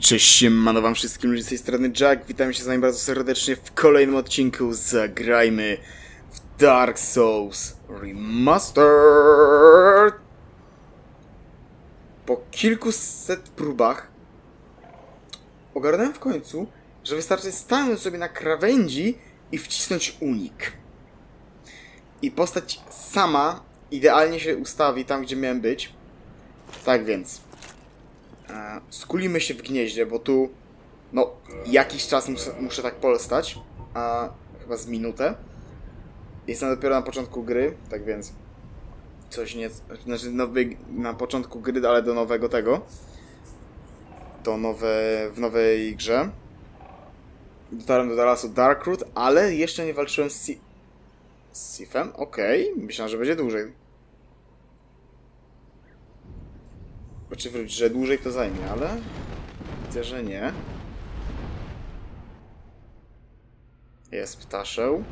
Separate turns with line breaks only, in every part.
Cześć siemano wam wszystkim z tej strony Jack, witam się z wami bardzo serdecznie w kolejnym odcinku Zagrajmy w Dark Souls Remastered. Po kilkuset próbach ogarnąłem w końcu, że wystarczy stanąć sobie na krawędzi i wcisnąć unik. I postać sama idealnie się ustawi tam, gdzie miałem być. Tak więc skulimy się w gnieździe, bo tu no jakiś czas muszę, muszę tak polstać, a chyba z minutę. Jestem dopiero na początku gry, tak więc coś nie, znaczy nowy, na początku gry, ale do nowego tego. Do nowe, w nowej grze. Dotarłem do Dallasu Darkroot, ale jeszcze nie walczyłem z z Sifem? Okej, okay. myślałem, że będzie dłużej. Znaczy wróć, że dłużej to zajmie, ale widzę, że nie. Jest ptaszeł.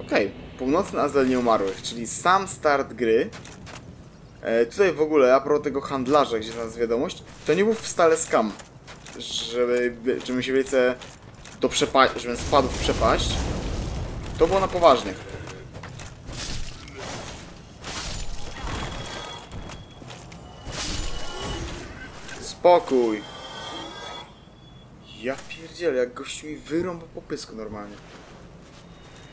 Okej. Północny Azel Nieumarłych, czyli sam start gry. E, tutaj w ogóle, a propos tego handlarza, gdzie nas wiadomość, to nie był wcale skam, żeby, żebym się wiece do przepaści, żebym spadł w przepaść. To było na poważnie. Spokój. Ja pierdzielę, jak gość mi wyrąbał po pysku normalnie.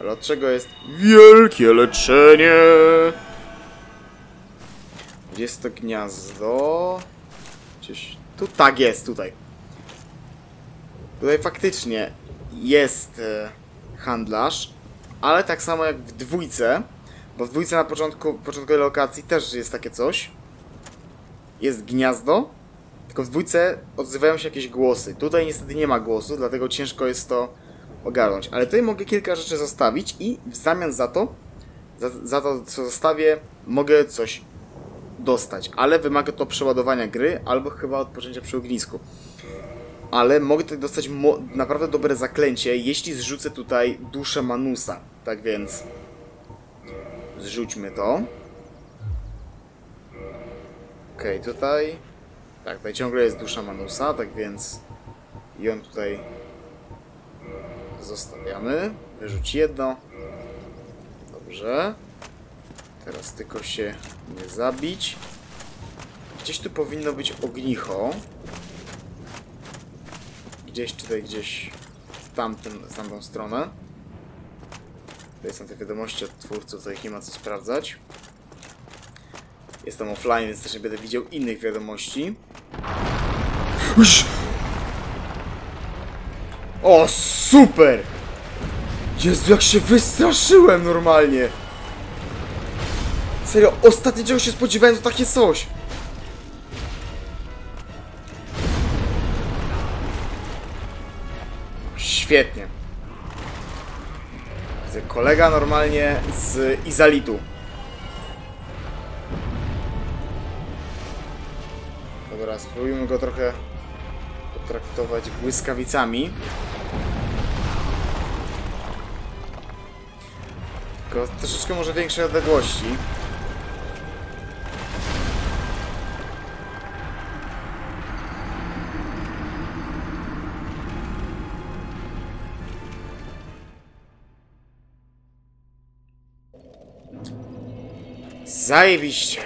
Ale od czego jest wielkie leczenie? Gdzie jest to gniazdo? Gdzieś tu? Tak jest, tutaj. Tutaj faktycznie jest e, handlarz, ale tak samo jak w dwójce, bo w dwójce na początku, początkowej lokacji też jest takie coś. Jest gniazdo, tylko w dwójce odzywają się jakieś głosy. Tutaj niestety nie ma głosu, dlatego ciężko jest to ogarnąć. Ale tutaj mogę kilka rzeczy zostawić i w zamian za to, za, za to co zostawię, mogę coś dostać. Ale wymaga to przeładowania gry albo chyba odpoczęcia przy ognisku. Ale mogę tutaj dostać naprawdę dobre zaklęcie, jeśli zrzucę tutaj duszę Manusa. Tak więc zrzućmy to. Okej, okay, tutaj... Tak, tutaj ciągle jest dusza Manusa, tak więc on tutaj Zostawiamy. Wyrzuć jedno. Dobrze. Teraz tylko się nie zabić. Gdzieś tu powinno być ognicho. Gdzieś tutaj, gdzieś w, tamtym, w tamtą stronę. Tutaj są te wiadomości od twórców, tutaj nie ma co sprawdzać. Jestem offline, więc też nie będę widział innych wiadomości. O, super! Jezu, jak się wystraszyłem normalnie! Serio, ostatnie czego się spodziewałem to takie coś! Świetnie. Kolega normalnie z Izalitu. Dobra, spróbujmy go trochę potraktować błyskawicami. Tylko troszeczkę może większej odległości. Zajebiście.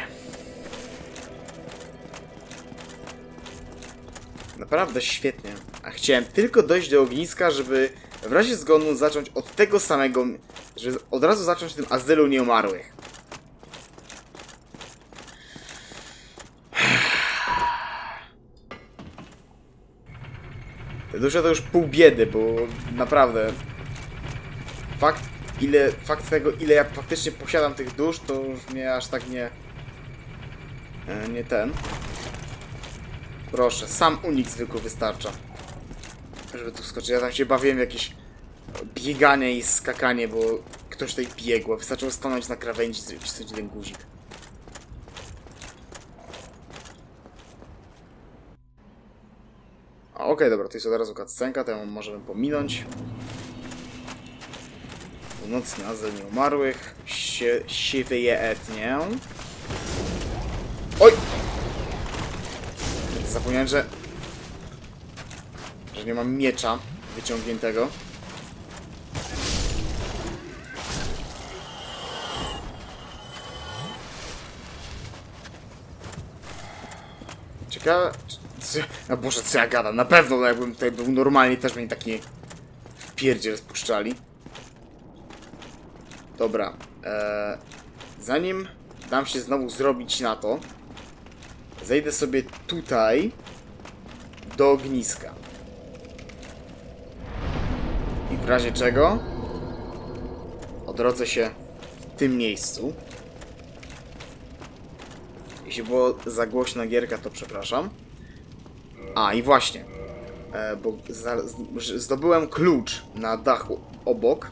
Naprawdę świetnie. A chciałem tylko dojść do ogniska, żeby w razie zgonu zacząć od tego samego, żeby od razu zacząć tym azylu nieumarłych. Te dusze to już pół biedy, bo naprawdę fakt ile, fakt tego ile ja faktycznie posiadam tych dusz, to już mnie aż tak nie e, nie ten. Proszę, sam unik zwykły wystarcza. Żeby tu skoczyć. Ja tam się bawiłem jakieś bieganie i skakanie, bo ktoś tutaj biegł, wystarczyło stanąć na krawędzi i wcisnąć jeden guzik. Okej, okay, dobra, to jest od razu cutscenka, tę możemy pominąć. Północny azyl nieumarłych, si siwy je etnię. Oj! Zapomniałem, że... że nie mam miecza wyciągniętego. Ciekawe... No Boże, co ja gadam? Na pewno, no jakbym tutaj był normalnie, też mnie taki pierdziel spuszczali. Dobra. E, zanim dam się znowu zrobić na to, zejdę sobie tutaj do ogniska. I w razie czego odrodzę się w tym miejscu. Jeśli było za głośna gierka, to przepraszam. A, i właśnie. E, bo za, zdobyłem klucz na dachu obok.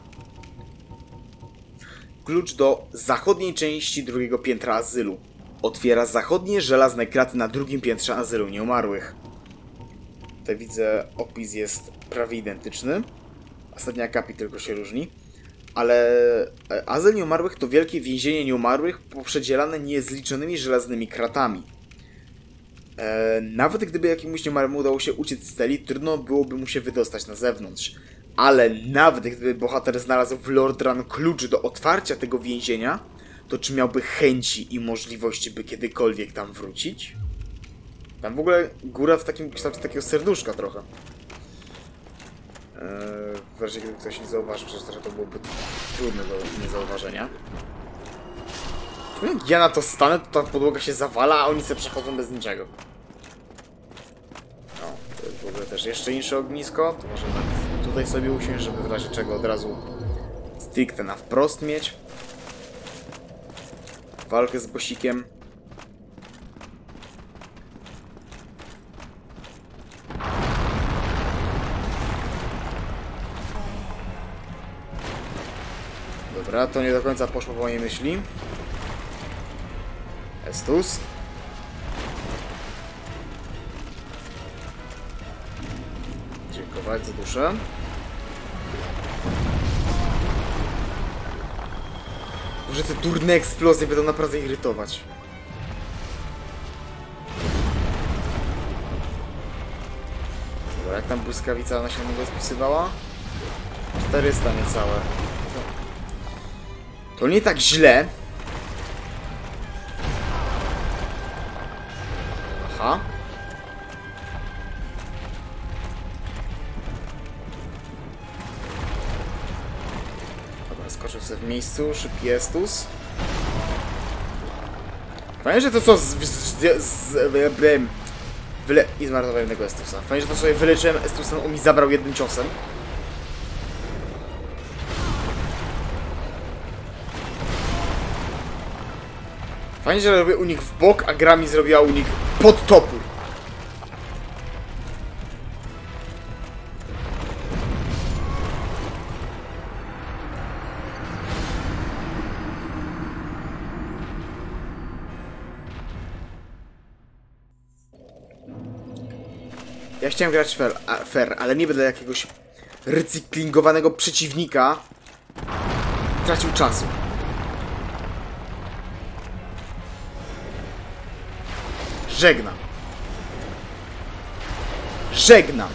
Klucz do zachodniej części drugiego piętra azylu. Otwiera zachodnie żelazne kraty na drugim piętrze azylu nieumarłych. Tutaj widzę, opis jest prawie identyczny. Ostatni akapit tylko się różni. Ale e, azyl nieumarłych to wielkie więzienie nieumarłych poprzedzielane niezliczonymi żelaznymi kratami. E, nawet gdyby jakiemuś nieumarłemu udało się uciec z celi, trudno byłoby mu się wydostać na zewnątrz. Ale nawet gdyby bohater znalazł w Lordran klucz do otwarcia tego więzienia, to czy miałby chęci i możliwości, by kiedykolwiek tam wrócić? Tam w ogóle góra w takim kształcie takiego serduszka trochę. W razie gdyby ktoś nie zauważył, przecież to byłoby trudne do niezauważenia. Jak ja na to stanę, to ta podłoga się zawala, a oni sobie przechodzą bez niczego. No, to jest w ogóle też jeszcze insze ognisko. To możemy tutaj sobie usiąść, żeby w razie czego od razu stricte na wprost mieć. Walkę z bosikiem. Dobra, to nie do końca poszło po mojej myśli. Estus. Dziękować za duszę. Może te durne eksplozje będą naprawdę irytować. Dobra, jak tam błyskawica na się spisywała? 400 niecałe. To nie tak źle. Aha. Dobra, skoczył sobie w miejscu, szybki Estus. Fajnie, że to co z... z, z, z wyle... I zmarnowałem jednego Estusa. Fajnie, że to sobie wyleczyłem Estusem, on mi zabrał jednym ciosem. Fajnie, że robię unik w bok, a gra mi zrobiła unik pod topór. Ja chciałem grać fair, a, fair, ale nie będę jakiegoś recyklingowanego przeciwnika tracił czasu. Żegnam. Żegnam.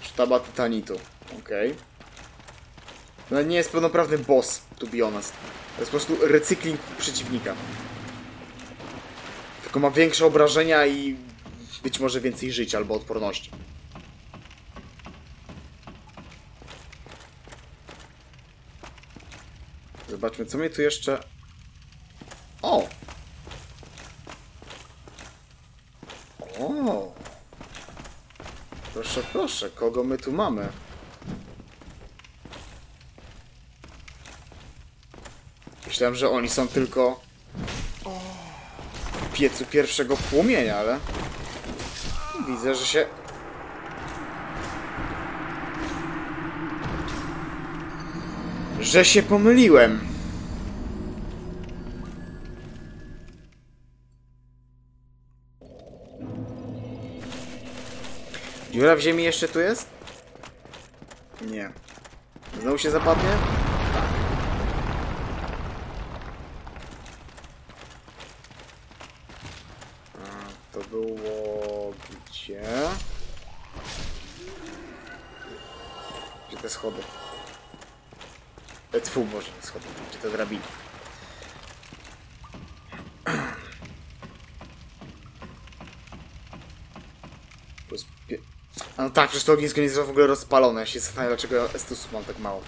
Sztaba Titanitu. Okej. Okay. No nie jest pełnoprawny boss, to be honest. To jest po prostu recykling przeciwnika. Tylko ma większe obrażenia i być może więcej życia albo odporności. Zobaczmy, co mnie tu jeszcze... O! O! Proszę, proszę, kogo my tu mamy? Myślałem, że oni są tylko w piecu pierwszego płomienia, ale widzę, że się... Że się pomyliłem. Dziura w ziemi jeszcze tu jest? Nie. Znowu się zapadnie? Tak. to było gdzie? Gdzie te schody? E, Tfu, nie schody. Gdzie te drabiny? A no tak, przecież to ognisko nie jest w ogóle rozpalone. Ja się zastanawiam, dlaczego Estusów mam tak mało.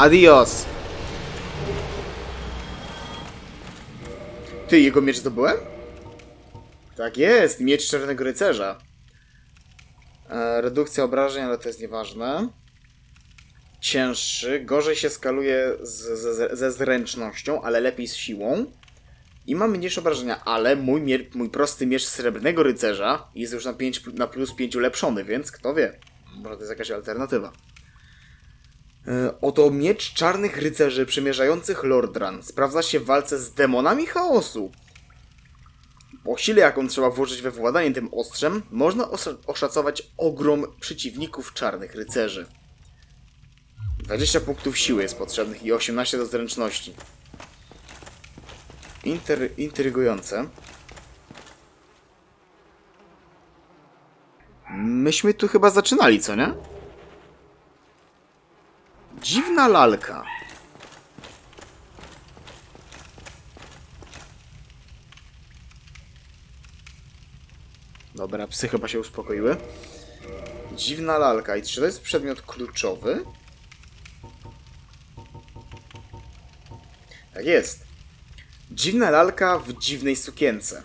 Adios! Ty, jego miecz zdobyłem? Tak jest, miecz Czarnego Rycerza. E, redukcja obrażeń, ale to jest nieważne. Cięższy, gorzej się skaluje z, ze, ze zręcznością, ale lepiej z siłą. I mamy mniejsze obrażenia, ale mój, mój prosty miecz Srebrnego Rycerza jest już na, 5, na plus 5 ulepszony, więc kto wie, może to jest jakaś alternatywa. E, Oto miecz czarnych rycerzy przymierzających Lordran sprawdza się w walce z demonami chaosu. Po sile, jaką trzeba włożyć we władanie tym ostrzem, można osza- oszacować ogrom przeciwników czarnych rycerzy. 20 punktów siły jest potrzebnych i 18 do zręczności. Inter intrygujące. Myśmy tu chyba zaczynali, co nie? Dziwna lalka. Dobra, psy chyba się uspokoiły. Dziwna lalka. I czy to jest przedmiot kluczowy? Tak jest. Dziwna lalka w dziwnej sukience.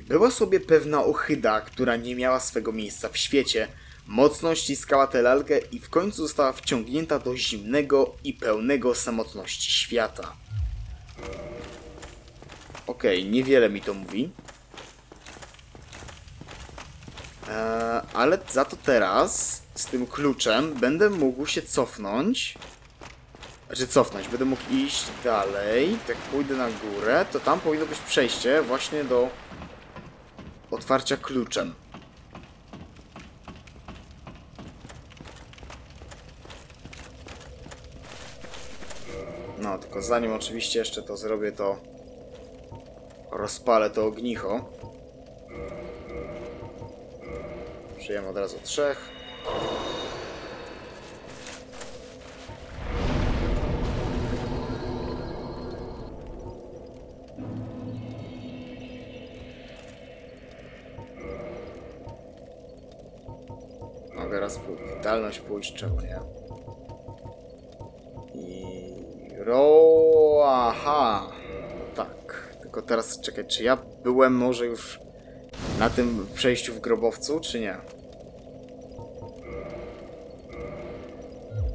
Była sobie pewna ochyda, która nie miała swego miejsca w świecie. Mocno ściskała tę lalkę i w końcu została wciągnięta do zimnego i pełnego samotności świata. Okej, niewiele mi to mówi. Eee, ale za to teraz z tym kluczem będę mógł się cofnąć. Znaczy cofnąć, będę mógł iść dalej. Jak pójdę na górę, to tam powinno być przejście właśnie do otwarcia kluczem. No, tylko zanim oczywiście jeszcze to zrobię, to rozpalę to ognicho. Przyjem od razu trzech. Mogę raz. Witalność pójść, czemu nie? Ro... Aha. Tak. Tylko teraz czekaj, czy ja byłem może już na tym przejściu w grobowcu, czy nie?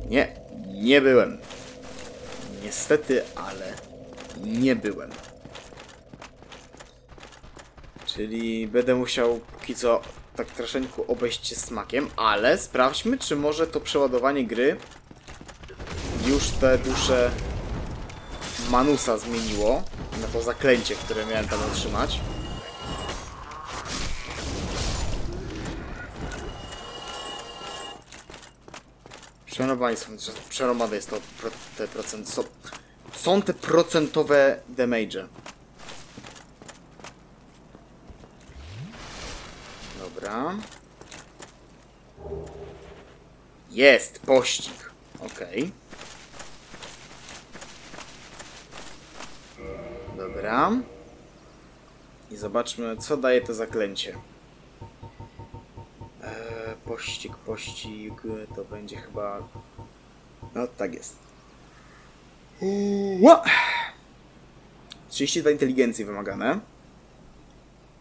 Nie, nie byłem. Niestety, ale nie byłem. Czyli będę musiał póki co tak troszeczkę obejść się smakiem, ale sprawdźmy, czy może to przeładowanie gry już te dusze Manusa zmieniło na to zaklęcie, które miałem tam otrzymać. Przerobane są, przerobane jest to te procent, są, są te procentowe damage. Dobra. Jest, pościg. Okej. Dobra. I zobaczmy, co daje to zaklęcie. Eee, pościg, pościg, to będzie chyba... No, tak jest. Ła! 32 inteligencji wymagane.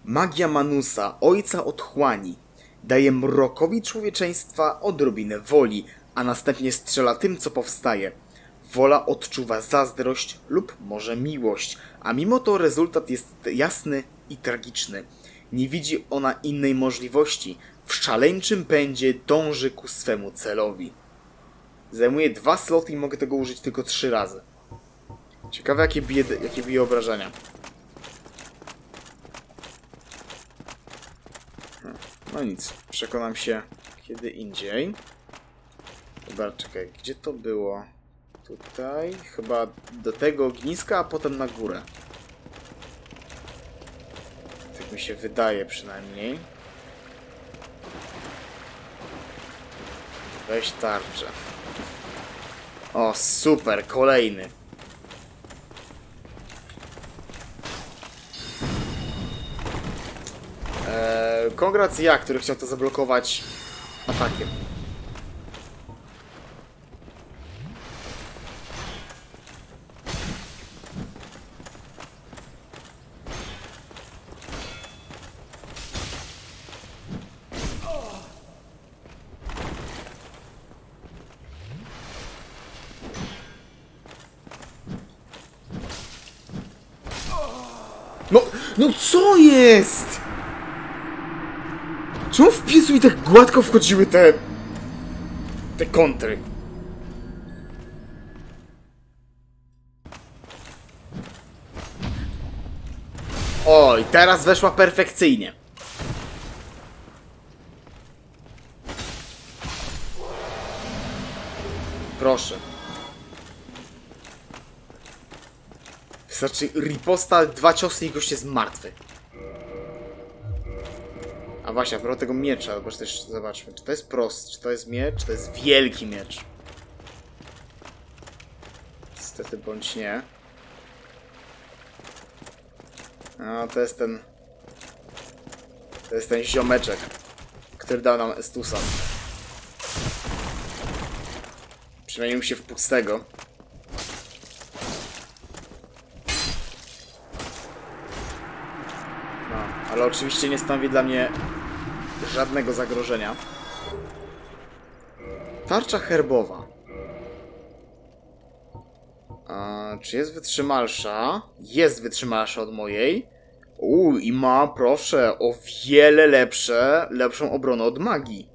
Magia Manusa, ojca otchłani, daje mrokowi człowieczeństwa odrobinę woli, a następnie strzela tym, co powstaje. Wola odczuwa zazdrość lub może miłość, a mimo to rezultat jest jasny i tragiczny. Nie widzi ona innej możliwości. W szaleńczym pędzie dąży ku swemu celowi. Zajmuje dwa sloty i mogę tego użyć tylko trzy razy. Ciekawe jakie bije, jakie bije obrażenia. Hmm, No nic, przekonam się kiedy indziej. Dobra, czekaj, gdzie to było? Tutaj, chyba do tego ogniska, a potem na górę. Tak mi się wydaje przynajmniej. Weź tarczę. O, super, kolejny. Eee, Kongrat ja, który chciał to zablokować atakiem. No, no co jest? Czemu w pisu mi tak gładko wchodziły te... te kontry? Oj, teraz weszła perfekcyjnie. Proszę. Znaczy, riposta, dwa ciosy i gość jest martwy. A właśnie, a propos tego miecza, bo też zobaczmy, czy to jest prosty, czy to jest miecz, czy to jest wielki miecz. Niestety bądź nie. No, to jest ten... To jest ten ziomeczek, który dał nam Estusa. Przemienił się w pustego. No, ale oczywiście nie stanowi dla mnie żadnego zagrożenia. Tarcza herbowa. A, czy jest wytrzymalsza? Jest wytrzymalsza od mojej. Uuu, i ma, proszę, o wiele lepsze, lepszą obronę od magii.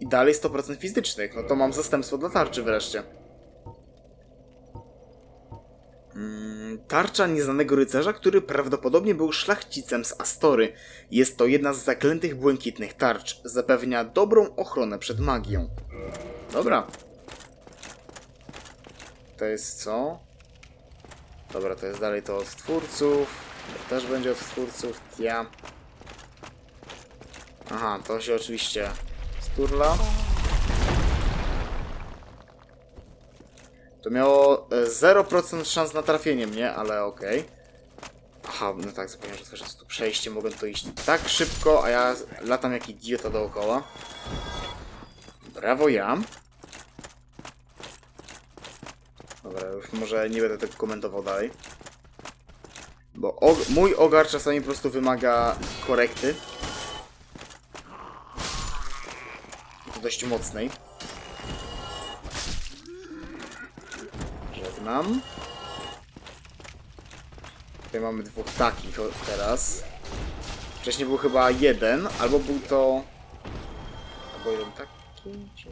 I dalej 100% fizycznych. No to mam zastępstwo dla tarczy wreszcie. Mm, Tarcza nieznanego rycerza, który prawdopodobnie był szlachcicem z Astory. Jest to jedna z zaklętych błękitnych tarcz. Zapewnia dobrą ochronę przed magią. Dobra. To jest co? Dobra, to jest dalej to od twórców. To też będzie od twórców. Ja. Aha, to się oczywiście sturla. To miało e, 0% szans na trafienie mnie, ale okej. Aha, no tak, zapomniałem, że otworzę tu przejście, mogę to iść tak szybko, a ja latam jak idiota dookoła. Brawo ja. Dobra, już może nie będę tego komentował dalej. Bo og mój ogar czasami po prostu wymaga korekty. To dość mocnej. Żegnam. Tutaj mamy dwóch takich teraz. Wcześniej był chyba jeden, albo był to... Albo jeden taki, czy...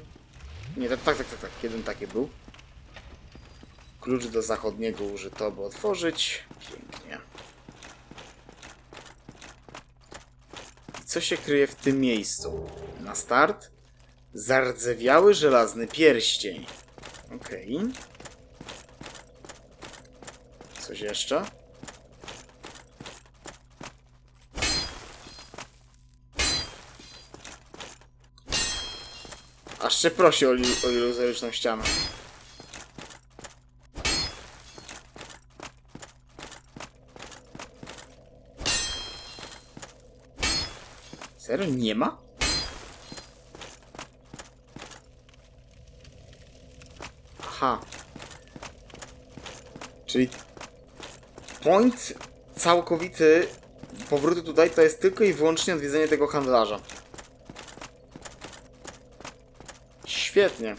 Nie, tak, tak, tak, tak, tak. jeden taki był. Klucz do zachodniego użyto, by otworzyć. Pięknie. I co się kryje w tym miejscu? Na start? Zardzewiały żelazny pierścień. Okej. Coś jeszcze? Aż się prosi o, o iluzoryczną ścianę. Serio? Nie ma? Aha. Czyli point całkowity powrotu tutaj to jest tylko i wyłącznie odwiedzenie tego handlarza. Świetnie.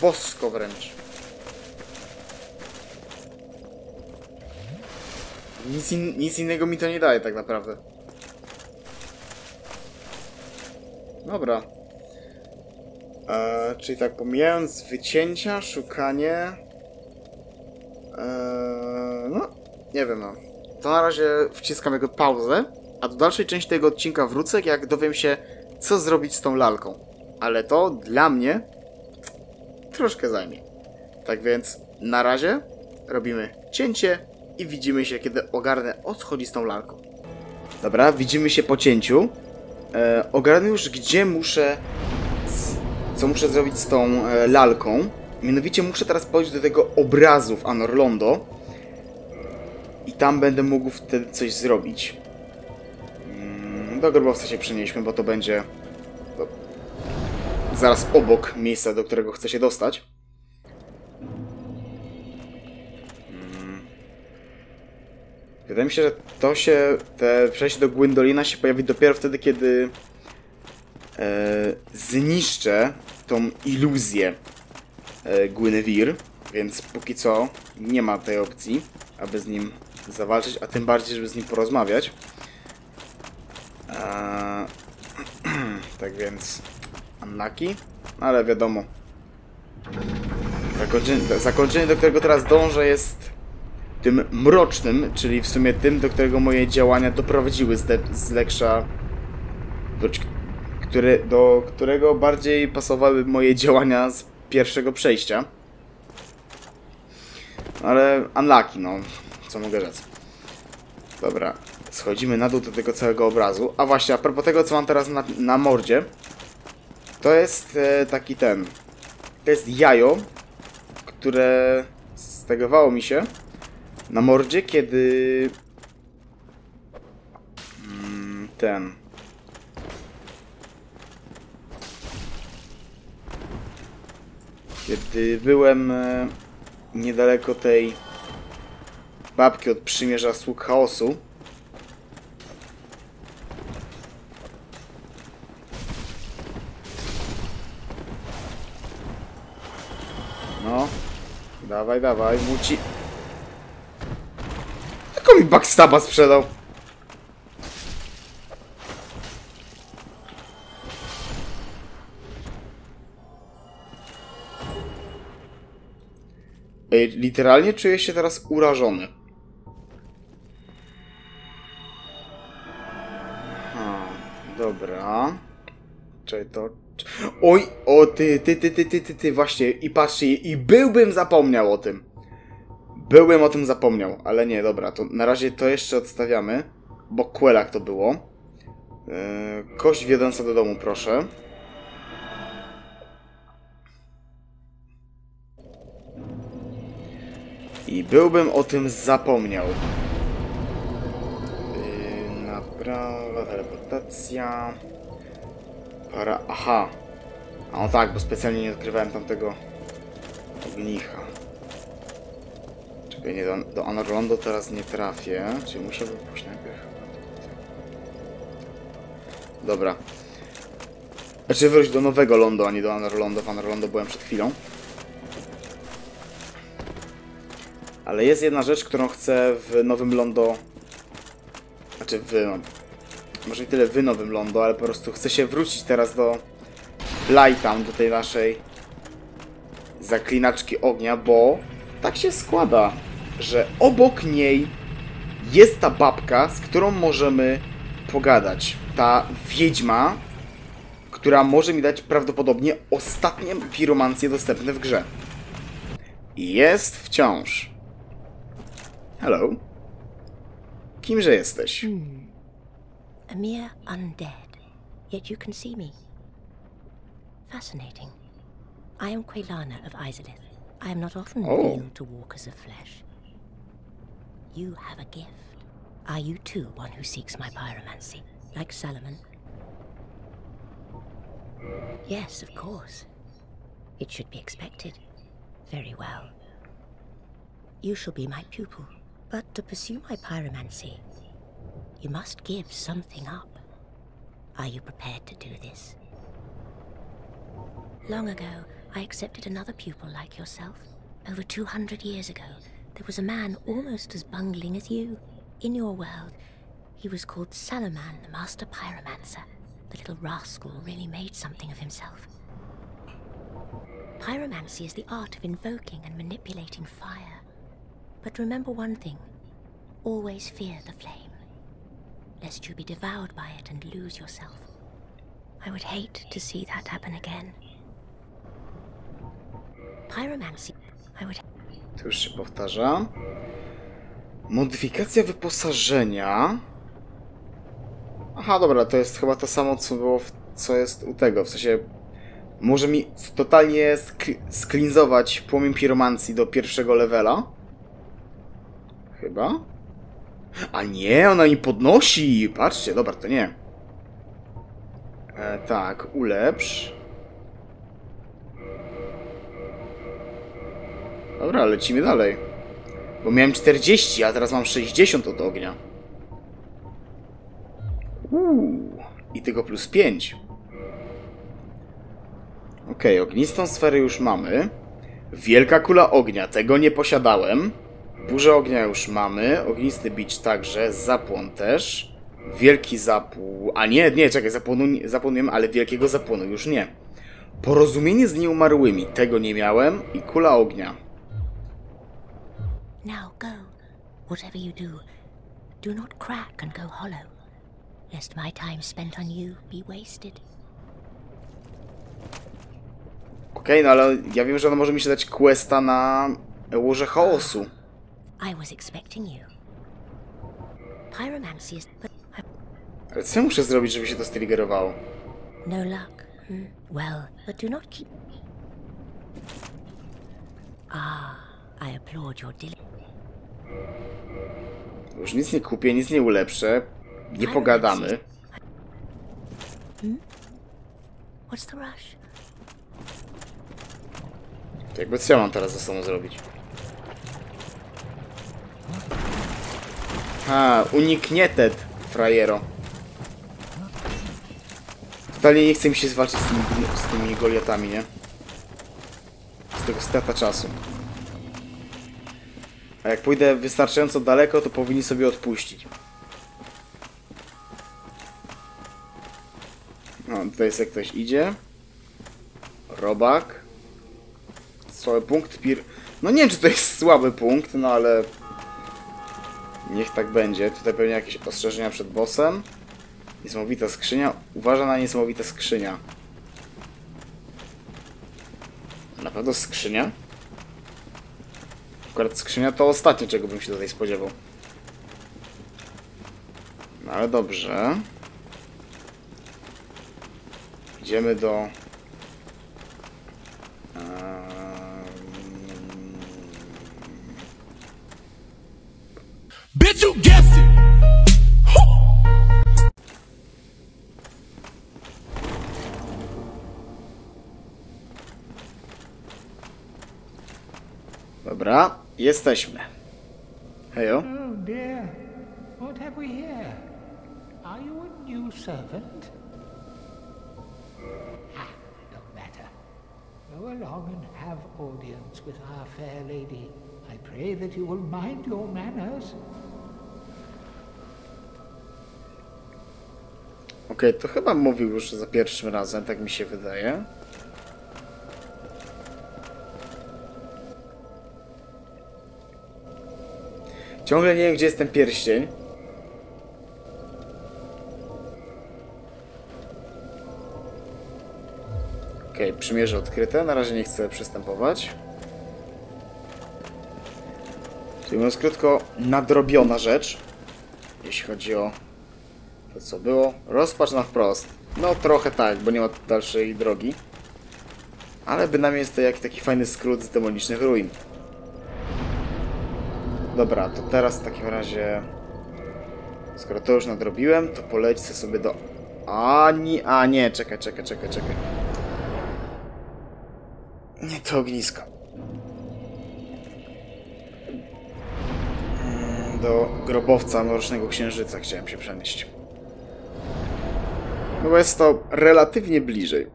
bosko wręcz. Nic, in, nic innego mi to nie daje tak naprawdę. Dobra. E, czyli tak, pomijając wycięcia, szukanie... E, no, nie wiem no. To na razie wciskam jego pauzę, a do dalszej części tego odcinka wrócę, jak dowiem się, co zrobić z tą lalką. Ale to dla mnie troszkę zajmie. Tak więc na razie robimy cięcie i widzimy się, kiedy ogarnę o co chodzi z tą lalką. Dobra, widzimy się po cięciu. E, ogarnę już, gdzie muszę. Z, co muszę zrobić z tą e, lalką. Mianowicie muszę teraz pójść do tego obrazu w Anorlondo. I tam będę mógł wtedy coś zrobić. Mm, Do grobowca się przenieśmy, bo to będzie zaraz obok miejsca, do którego chcę się dostać. Mm. Wydaje mi się, że to się, te przejście do Gwendolina się pojawi dopiero wtedy, kiedy e, zniszczę tą iluzję e, więc póki co nie ma tej opcji, aby z nim zawalczyć, a tym bardziej, żeby z nim porozmawiać. Eee, tak więc Unlucky, ale wiadomo. Zakończenie, zakończenie, do którego teraz dążę jest tym mrocznym, czyli w sumie tym, do którego moje działania doprowadziły z, z Leksza, do, które, do którego bardziej pasowały moje działania z pierwszego przejścia. Ale unlucky, no, co mogę rzec. Dobra, schodzimy na dół do tego całego obrazu. A właśnie, a propos tego, co mam teraz na, na mordzie, to jest e, taki ten. To jest jajo, które stegowało mi się na mordzie, kiedy mm, ten. Kiedy byłem e, niedaleko tej babki od przymierza sług chaosu. No. Dawaj, dawaj, muci. Tylko mi backstaba sprzedał. Ej, literalnie czuję się teraz urażony. Dobra. Czekaj, to... Oj, o ty, ty, ty, ty, ty, ty, ty, właśnie, i patrzcie, i byłbym zapomniał o tym. Byłbym o tym zapomniał, ale nie, dobra, to na razie to jeszcze odstawiamy, bo Quelak to było. Yy, kość wiodąca do domu, proszę. I byłbym o tym zapomniał. Naprawa, teleportacja. Para. Aha. A no tak, bo specjalnie nie odkrywałem tamtego ognicha. Czekaj, nie, do, do Anorlondo teraz nie trafię, czyli musiałbym pójść najpierw. Dobra. Znaczy wrócić do nowego Londo, a nie do Anorlondo. W Anorlondo byłem przed chwilą. Ale jest jedna rzecz, którą chcę w nowym Londo... Znaczy w... No, może nie tyle w nowym Londo, ale po prostu chcę się wrócić teraz do Blighttown, do tej naszej zaklinaczki ognia, bo tak się składa, że obok niej jest ta babka, z którą możemy pogadać. Ta wiedźma, która może mi dać prawdopodobnie ostatnie piromancje dostępne w grze. Jest wciąż. Hello. Kimże jesteś? Hmm.
A mere undead, yet you can see me. Fascinating. I am Quelana of Izalith. I am not often
Oh.
revealed to walkers of flesh. You have a gift. Are you too one who seeks my pyromancy, like Solomon? Yes, of course. It should be expected. Very well. You shall be my pupil, but to pursue my pyromancy, you must give something up. Are you prepared to do this? Long ago, I accepted another pupil like yourself. Over 200 years ago, there was a man almost as bungling as you. In your world, he was called Salaman, the master pyromancer. The little rascal really made something of himself. Pyromancy is the art of invoking and manipulating fire. But remember one thing always fear the flame, lest you be devoured by it and lose yourself. I would hate to see that happen again. Pyromancy, I would.
To już się powtarza. Modyfikacja wyposażenia. Aha, dobra, to jest chyba to samo, co było, w, co jest u tego. W sensie, może mi totalnie skli sklinzować płomień piromancji do pierwszego levela. Chyba. A nie, ona mi podnosi! Patrzcie, dobra, to nie. E, tak, ulepsz. Dobra, lecimy dalej. Bo miałem 40, a teraz mam 60 od ognia. Uuu, i tego plus 5. Okej, okay, ognistą sferę już mamy. Wielka kula ognia, tego nie posiadałem. Burzę ognia już mamy, ognisty bicz także, zapłon też. Wielki zapłon... A nie, nie, czekaj, zapłonu, zapłoniłem, ale wielkiego zapłonu już nie. Porozumienie z nieumarłymi, tego nie miałem. I kula ognia.
Now go. Whatever you do, do not crack and go hollow, lest my time spent on you be wasted.
Okej, okay, no ale ja wiem, że ona może mi się dać questa na łoże chaosu.
I was expecting you. Pyromancy is...
Ale co muszę zrobić, żeby się to striggerowało?
No luck. Hmm. Well, but do not keep... Ah, I applaud your diligence.
Już nic nie kupię, nic nie ulepszę. Nie pogadamy.
Hmm? What's the rush?
To jakby co ja mam teraz ze sobą zrobić? A, uniknieted, frajero. Totalnie nie chce mi się zwalczyć z tymi, z tymi goliatami, nie? Z tego strata czasu. A jak pójdę wystarczająco daleko, to powinni sobie odpuścić. No, tutaj sobie ktoś idzie. Robak. Słaby punkt. Pir... No nie wiem, czy to jest słaby punkt, no ale... Niech tak będzie. Tutaj pewnie jakieś ostrzeżenia przed bossem. Niesamowita skrzynia. Uważa na niesamowita skrzynia. Na pewno skrzynia? Akurat skrzynia to ostatnie, czego bym się tutaj spodziewał. No ale dobrze. Idziemy do... Bitch, you guessed it! Dobra, jesteśmy. Hejo.
Oh dear. What have we here? Are you a new servant? Ah, no matter. Go along and have audience with our fair lady. I pray that you will mind your manners.
Okej, okay, to chyba mówił już za pierwszym razem, tak mi się wydaje. Ciągle nie wiem, gdzie jest ten pierścień. Okej, okay, przymierze odkryte. Na razie nie chcę przystępować. Czyli mówiąc krótko, nadrobiona rzecz. Jeśli chodzi o co było. Rozpacz na wprost. No trochę tak, bo nie ma dalszej drogi. Ale bynajmniej jest to jak taki fajny skrót z demonicznych ruin. Dobra, to teraz w takim razie... Skoro to już nadrobiłem, to polećcie sobie do... A nie, a nie, czekaj, czekaj, czekaj, czekaj. Nie to ognisko. Mm, do grobowca Mrocznego Księżyca chciałem się przenieść. No jest to relatywnie bliżej.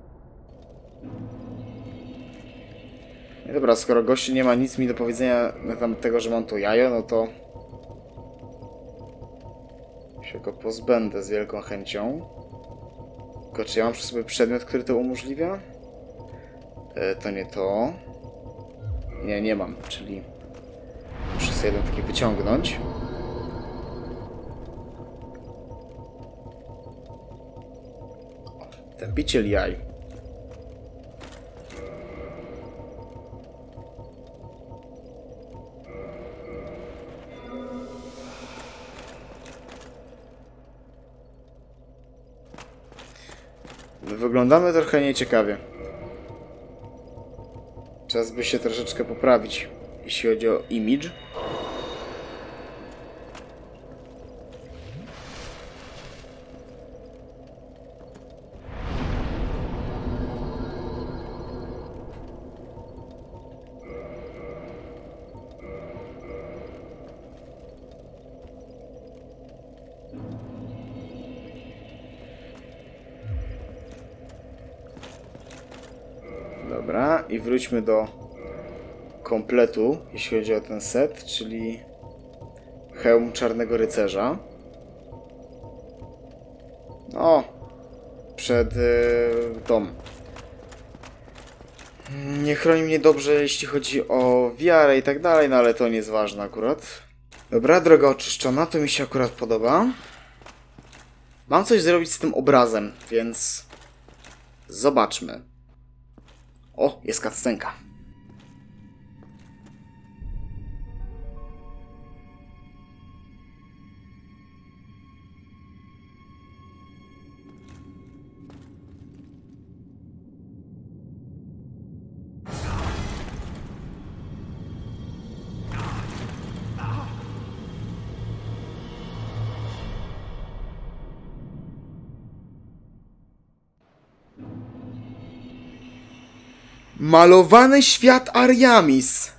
Dobra, skoro gościu nie ma nic mi do powiedzenia na temat tego, że mam tu jajo, no to... się go pozbędę z wielką chęcią. Tylko czy ja mam przy sobie przedmiot, który to umożliwia? E, to nie to. Nie, nie mam, czyli... Muszę sobie jeden taki wyciągnąć. Tępiciel jaj. Wyglądamy trochę nieciekawie. Czas by się troszeczkę poprawić, jeśli chodzi o image. I wróćmy do kompletu, jeśli chodzi o ten set, czyli hełm Czarnego Rycerza. No, przed yy, dom. Nie chroni mnie dobrze, jeśli chodzi o wiarę i tak dalej, no ale to nie jest ważne akurat. Dobra, droga oczyszczona, to mi się akurat podoba. Mam coś zrobić z tym obrazem, więc zobaczmy. O, jest cutscenka. Malowany świat Ariamis.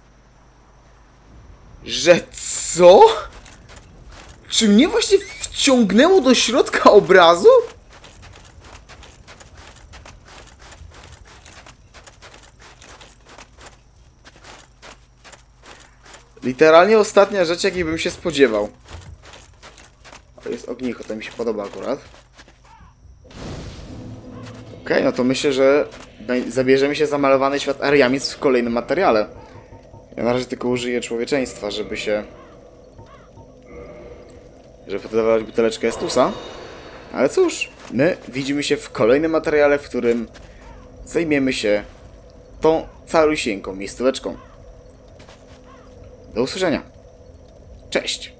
Że co? Czy mnie właśnie wciągnęło do środka obrazu? Literalnie ostatnia rzecz, jakiej bym się spodziewał. Jest ognicho, to mi się podoba akurat. Okej, no to myślę, że zabierzemy się za malowany świat Ariamis w kolejnym materiale. Ja na razie tylko użyję człowieczeństwa, żeby się... żeby podawać buteleczkę Estusa. Ale cóż, my widzimy się w kolejnym materiale, w którym zajmiemy się tą calusieńką miejscóweczką. Do usłyszenia. Cześć!